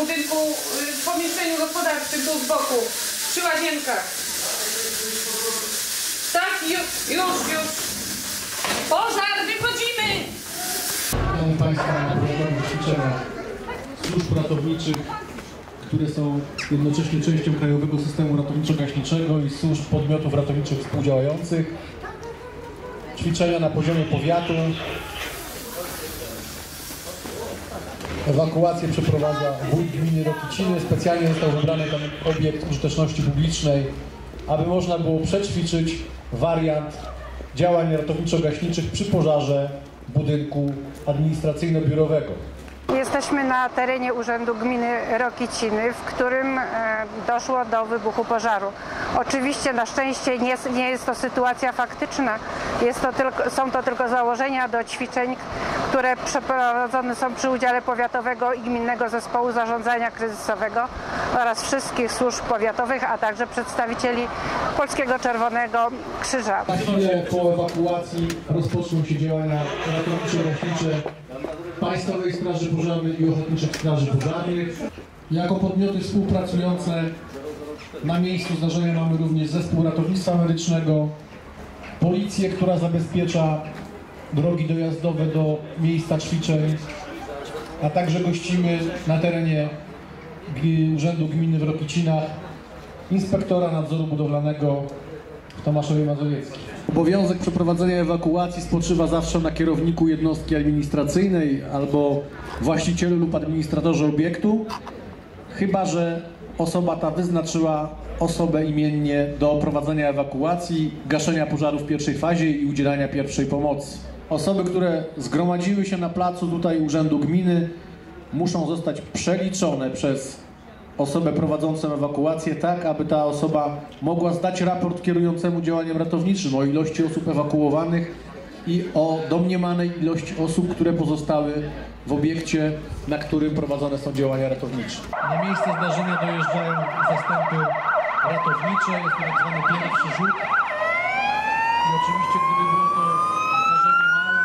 budynku, y, w pomieszczeniu gospodarczym tu z boku, przy łazienkach. Tak, już, już. Pożar, wychodzimy! Witam Państwa na służb ratowniczych, które są jednocześnie częścią Krajowego Systemu Ratowniczo-Gaśniczego i służb podmiotów ratowniczych współdziałających. Ćwiczenia na poziomie powiatu. Ewakuację przeprowadza wójt gminy Rokiciny. Specjalnie został wybrany ten obiekt użyteczności publicznej, aby można było przećwiczyć wariant działań ratowniczo-gaśniczych przy pożarze budynku administracyjno-biurowego. Jesteśmy na terenie Urzędu Gminy Rokiciny, w którym e, doszło do wybuchu pożaru. Oczywiście na szczęście nie, jest- nie jest to sytuacja faktyczna, jest to tylko, są to tylko założenia do ćwiczeń, które przeprowadzone są przy udziale Powiatowego i Gminnego Zespołu Zarządzania Kryzysowego oraz wszystkich służb powiatowych, a także przedstawicieli Polskiego Czerwonego Krzyża. Po ewakuacji rozpoczną się działania ratowniczo-gaśnicze Państwowej Straży Pożarnej i Ochotniczych Straży Pożarnych. Jako podmioty współpracujące na miejscu zdarzenia mamy również zespół ratownictwa medycznego, policję, która zabezpiecza drogi dojazdowe do miejsca ćwiczeń, a także gościmy na terenie Urzędu Gminy w Rokicinach inspektora nadzoru budowlanego w Tomaszowie Mazowieckim. Obowiązek przeprowadzenia ewakuacji spoczywa zawsze na kierowniku jednostki administracyjnej albo właścicielu lub administratorze obiektu, chyba że osoba ta wyznaczyła osobę imiennie do prowadzenia ewakuacji, gaszenia pożaru w pierwszej fazie i udzielania pierwszej pomocy. Osoby, które zgromadziły się na placu tutaj Urzędu Gminy muszą zostać przeliczone przez osobę prowadzącą ewakuację tak, aby ta osoba mogła zdać raport kierującemu działaniem ratowniczym o ilości osób ewakuowanych i o domniemanej ilości osób, które pozostały w obiekcie, na którym prowadzone są działania ratownicze. Na miejsce zdarzenia dojeżdżają zastępy ratownicze, jest to tak zwany pierwszy rzut. I oczywiście gdyby było to zdarzenie małe,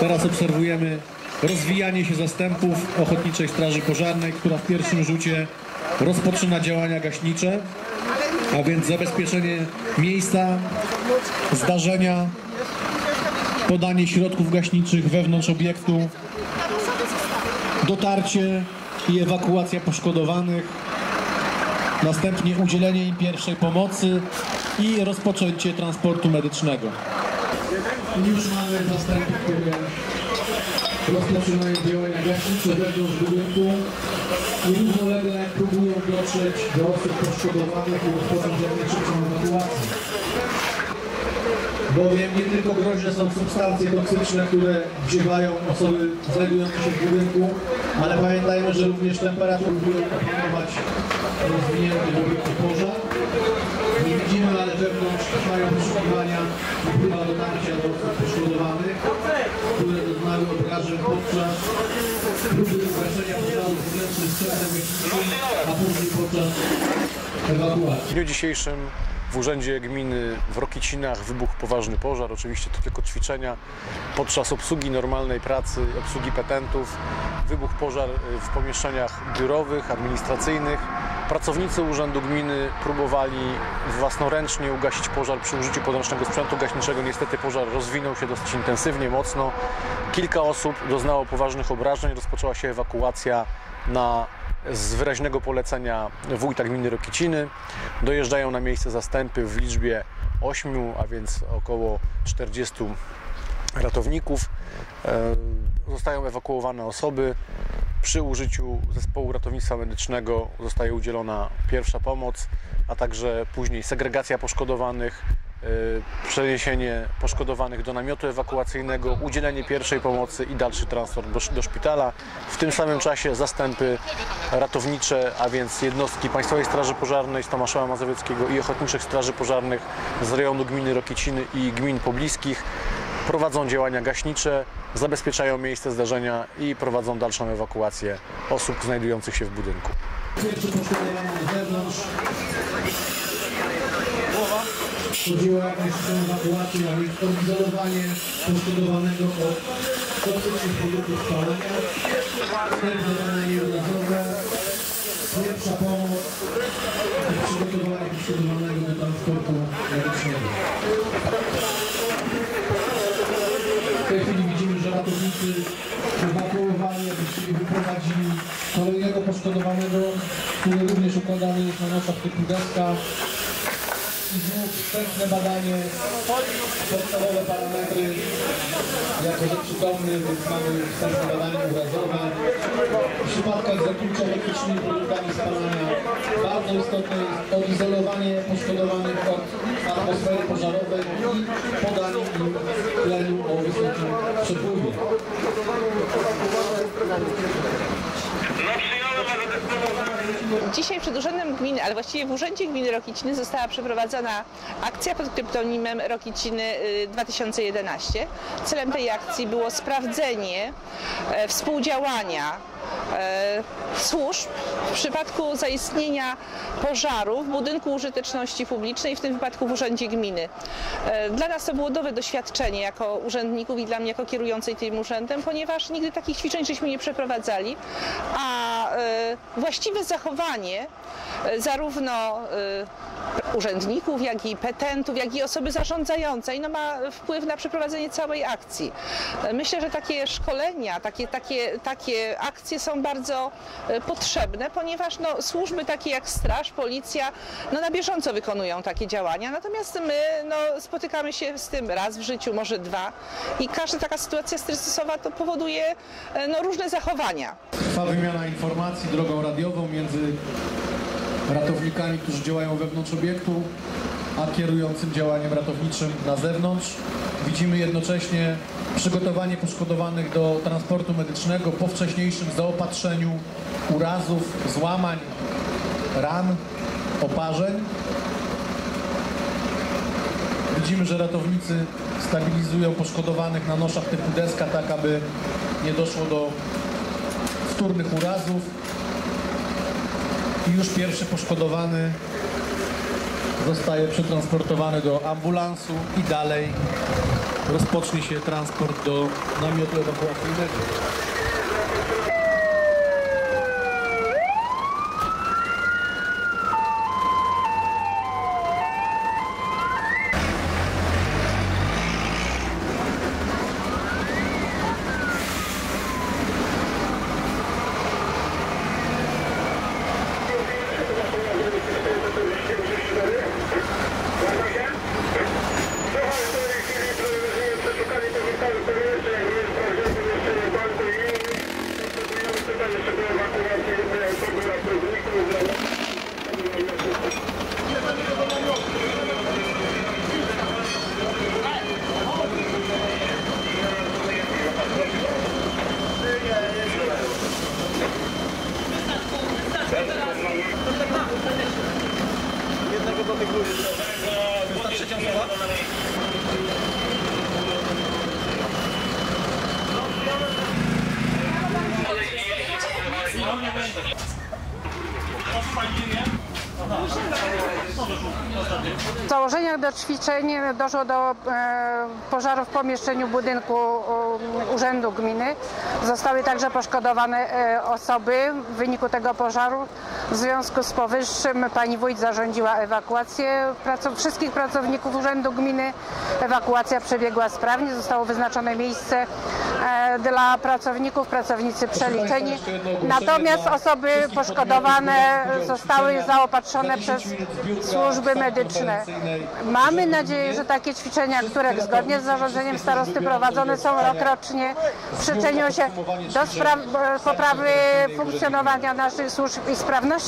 Teraz obserwujemy rozwijanie się zastępów Ochotniczej Straży Pożarnej, która w pierwszym rzucie rozpoczyna działania gaśnicze, a więc zabezpieczenie miejsca zdarzenia, podanie środków gaśniczych wewnątrz obiektu, dotarcie i ewakuacja poszkodowanych, następnie udzielenie im pierwszej pomocy i rozpoczęcie transportu medycznego. Już mamy zastępy, które rozpoczynają działania gaśnicze wewnątrz budynku i równolegle próbują dotrzeć do osób poszkodowanych i rozpocząć jak najszybszą ewakuację. Bowiem nie tylko groźne są substancje toksyczne, które wziewają osoby znajdujące się w budynku, ale pamiętajmy, że również temperatury próbują opanować rozwinięty w obiekcie pożar. Nie widzimy, ale wewnątrz trwają poszukiwania próba dotarcia do poszkodowanych, które doznały obrażeń podczas próby ugaszenia pożaru zewnętrznym sprzętem a później podczas ewakuacji. W dniu dzisiejszym w Urzędzie Gminy w Rokicinach wybuchł poważny pożar. Oczywiście to tylko ćwiczenia. Podczas obsługi normalnej pracy, obsługi petentów, wybuchł pożar y, w pomieszczeniach biurowych, administracyjnych. Pracownicy Urzędu Gminy próbowali własnoręcznie ugasić pożar przy użyciu podręcznego sprzętu gaśniczego. Niestety pożar rozwinął się dosyć intensywnie, mocno. Kilka osób doznało poważnych obrażeń. Rozpoczęła się ewakuacja na z wyraźnego polecenia wójta gminy Rokiciny. Dojeżdżają na miejsce zastępy w liczbie 8, a więc około 40 ratowników. E, Zostają ewakuowane osoby. Przy użyciu zespołu ratownictwa medycznego zostaje udzielona pierwsza pomoc, a także później segregacja poszkodowanych, przeniesienie poszkodowanych do namiotu ewakuacyjnego, udzielenie pierwszej pomocy i dalszy transport do, szpitala. W tym samym czasie zastępy ratownicze, a więc jednostki Państwowej Straży Pożarnej z Tomaszowa Mazowieckiego i Ochotniczych Straży Pożarnych z rejonu gminy Rokiciny i gmin pobliskich prowadzą działania gaśnicze, zabezpieczają miejsce zdarzenia i prowadzą dalszą ewakuację osób znajdujących się w budynku. Pierwszy zewnątrz. O jakąś ewakuację, a więc odizolowanie poszkodowanego od toksycznych produktów wstępne badanie urazowe, pierwsza pomoc i przygotowanie poszkodowanego do transportu medycznego. W tej chwili widzimy, że ratownicy ewakuowali, właściwie wyprowadzili kolejnego poszkodowanego, który również układany jest na noszach typu deska. Znów wstępne badanie, podstawowe parametry, jako że przytomny, więc mamy wstępne badanie urazowe. W przypadkach zatrucia elektrycznymi produktami spalania bardzo istotne jest odizolowanie poszkodowanych od atmosfery pożarowej i podanie im tlenu o wysokim przepływie. Dzisiaj przed Urzędem Gminy, ale właściwie w Urzędzie Gminy Rokiciny została przeprowadzona akcja pod kryptonimem Rokiciny y, 2011. Celem tej akcji było sprawdzenie e, współdziałania e, służb w przypadku zaistnienia pożaru w budynku użyteczności publicznej, w tym wypadku w Urzędzie Gminy. E, Dla nas to było nowe doświadczenie jako urzędników i dla mnie jako kierującej tym urzędem, ponieważ nigdy takich ćwiczeń żeśmy nie przeprowadzali, a właściwe zachowanie e, zarówno e, urzędników, jak i petentów, jak i osoby zarządzającej no ma wpływ na przeprowadzenie całej akcji. Myślę, że takie szkolenia, takie, takie, takie akcje są bardzo e, potrzebne, ponieważ no, służby takie jak straż, policja no, na bieżąco wykonują takie działania, natomiast my no, spotykamy się z tym raz w życiu, może dwa i każda taka sytuacja stresowa to powoduje e, no, różne zachowania. Trwa wymiana informacji drogą radiową między ratownikami, którzy działają wewnątrz obiektu, a kierującym działaniem ratowniczym na zewnątrz. Widzimy jednocześnie przygotowanie poszkodowanych do transportu medycznego po wcześniejszym zaopatrzeniu urazów, złamań, ran, oparzeń. Widzimy, że ratownicy stabilizują poszkodowanych na noszach typu deska, tak aby nie doszło do wtórnych urazów. I już pierwszy poszkodowany zostaje przetransportowany do ambulansu i dalej rozpocznie się transport do namiotu ewakuacyjnego. W założeniach do ćwiczeń doszło do e, pożaru w pomieszczeniu budynku e, Urzędu Gminy. Zostały także poszkodowane e, osoby w wyniku tego pożaru. W związku z powyższym pani wójt zarządziła ewakuację praco- wszystkich pracowników Urzędu Gminy. Ewakuacja przebiegła sprawnie, zostało wyznaczone miejsce e, dla pracowników, pracownicy przeliczeni. Natomiast osoby poszkodowane zostały zaopatrzone przez służby medyczne. Mamy nadzieję, że takie ćwiczenia, które zgodnie z zarządzeniem starosty prowadzone są rokrocznie, przyczynią się do poprawy funkcjonowania naszych służb i sprawności,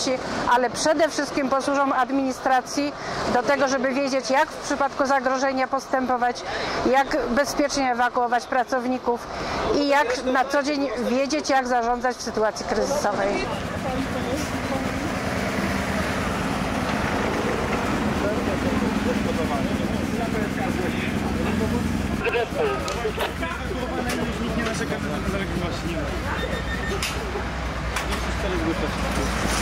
ale przede wszystkim posłużą administracji do tego, żeby wiedzieć, jak w przypadku zagrożenia postępować, jak bezpiecznie ewakuować pracowników i jak na co dzień wiedzieć, jak zarządzać w sytuacji kryzysowej. Nie na zaległości, nie ma. Zgłaszać.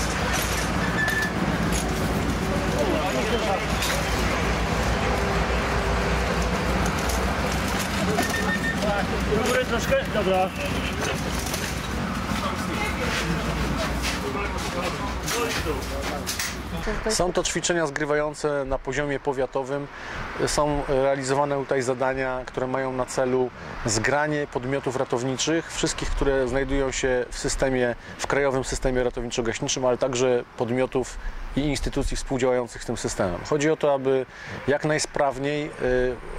Do góry troszkę? Dobra. Są to ćwiczenia zgrywające na poziomie powiatowym. Są realizowane tutaj zadania, które mają na celu zgranie podmiotów ratowniczych, wszystkich, które znajdują się w systemie, w krajowym systemie ratowniczo-gaśniczym, ale także podmiotów i instytucji współdziałających z tym systemem. Chodzi o to, aby jak najsprawniej y,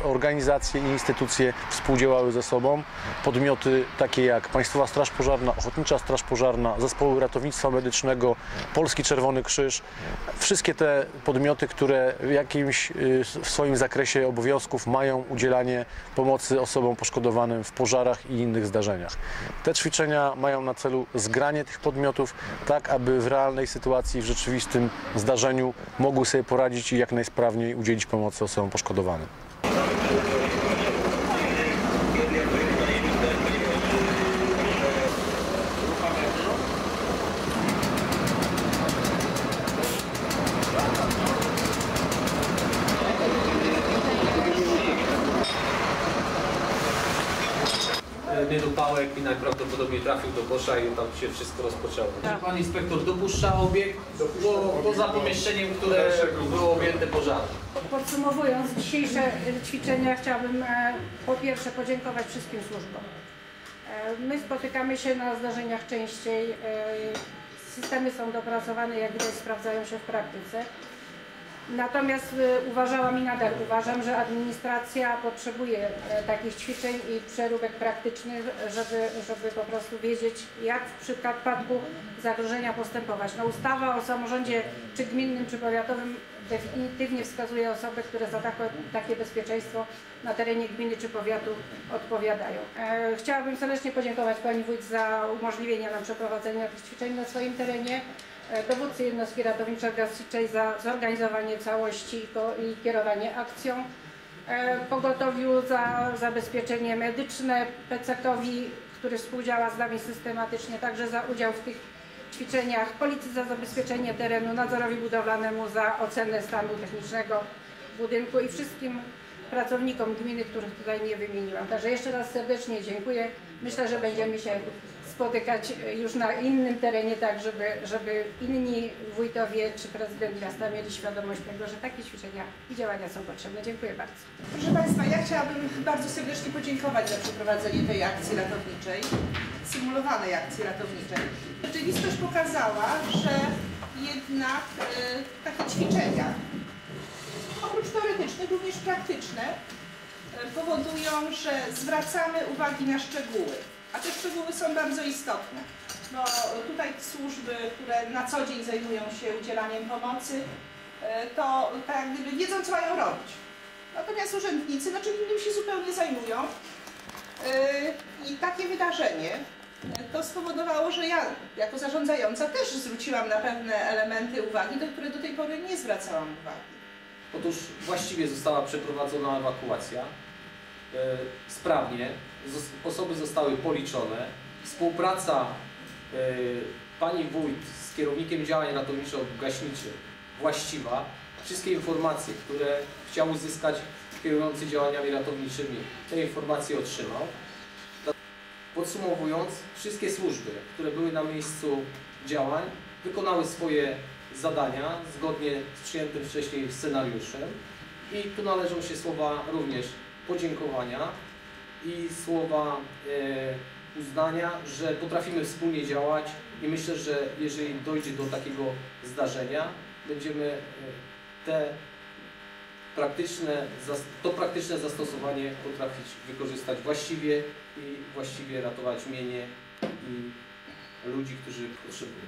organizacje i instytucje współdziałały ze sobą. Podmioty takie jak Państwowa Straż Pożarna, Ochotnicza Straż Pożarna, Zespoły Ratownictwa Medycznego, Polski Czerwony Krzyż. Wszystkie te podmioty, które w jakimś y, w swoim zakresie obowiązków mają udzielanie pomocy osobom poszkodowanym w pożarach i innych zdarzeniach. Te ćwiczenia mają na celu zgranie tych podmiotów tak, aby w realnej sytuacji, w rzeczywistym zdarzeniu mogły sobie poradzić i jak najsprawniej udzielić pomocy osobom poszkodowanym. Niedopałek i najprawdopodobniej trafił do kosza i tam się wszystko rozpoczęło. Czy pan inspektor dopuszcza obiekt po, poza pomieszczeniem, które było objęte pożarem? Podsumowując dzisiejsze e, ćwiczenia chciałabym e, po pierwsze podziękować wszystkim służbom. E, My spotykamy się na zdarzeniach częściej. e, Systemy są dopracowane, jak widać sprawdzają się w praktyce. Natomiast e, uważałam i nadal uważam, że administracja potrzebuje e, takich ćwiczeń i przeróbek praktycznych, żeby, żeby po prostu wiedzieć, jak w przypadku zagrożenia postępować. No, ustawa o samorządzie czy gminnym, czy powiatowym definitywnie wskazuje osoby, które za takie, takie bezpieczeństwo na terenie gminy czy powiatu odpowiadają. E, chciałabym serdecznie podziękować Pani Wójt za umożliwienie nam przeprowadzenia tych ćwiczeń na swoim terenie dowódcy jednostki ratowniczo-gaśniczej za zorganizowanie całości i kierowanie akcją, e, pogotowiu za zabezpieczenie medyczne, PCK-owi, który współdziała z nami systematycznie, także za udział w tych ćwiczeniach, Policji za zabezpieczenie terenu, nadzorowi budowlanemu za ocenę stanu technicznego budynku i wszystkim pracownikom gminy, których tutaj nie wymieniłam. Także jeszcze raz serdecznie dziękuję. Myślę, że będziemy się spotykać już na innym terenie, tak żeby, żeby inni wójtowie czy prezydent miasta mieli świadomość tego, że takie ćwiczenia i działania są potrzebne. Dziękuję bardzo. Proszę Państwa, ja chciałabym bardzo serdecznie podziękować za przeprowadzenie tej akcji ratowniczej, symulowanej akcji ratowniczej. Rzeczywistość pokazała, że jednak e, takie ćwiczenia, oprócz teoretycznych, również praktyczne, e, powodują, że zwracamy uwagi na szczegóły, a te szczegóły są bardzo istotne. No, tutaj służby, które na co dzień zajmują się udzielaniem pomocy, e, to tak jak gdyby wiedzą, co mają robić. Natomiast urzędnicy no czym innym się zupełnie zajmują. Yy, I takie wydarzenie yy, to spowodowało, że ja jako zarządzająca też zwróciłam na pewne elementy uwagi, do które do tej pory nie zwracałam uwagi. Otóż właściwie została przeprowadzona ewakuacja. E, sprawnie, osoby zostały policzone. Współpraca e, pani wójt z kierownikiem działań ratowniczo-gaśniczych właściwa. Wszystkie informacje, które chciał uzyskać kierujący działaniami ratowniczymi, te informacje otrzymał. Podsumowując, wszystkie służby, które były na miejscu działań, wykonały swoje zadania zgodnie z przyjętym wcześniej scenariuszem i tu należą się słowa również podziękowania i słowa e, uznania, że potrafimy wspólnie działać i myślę, że jeżeli dojdzie do takiego zdarzenia, będziemy e, te praktyczne, to praktyczne zastosowanie potrafić wykorzystać właściwie i właściwie ratować mienie i ludzi, którzy potrzebują.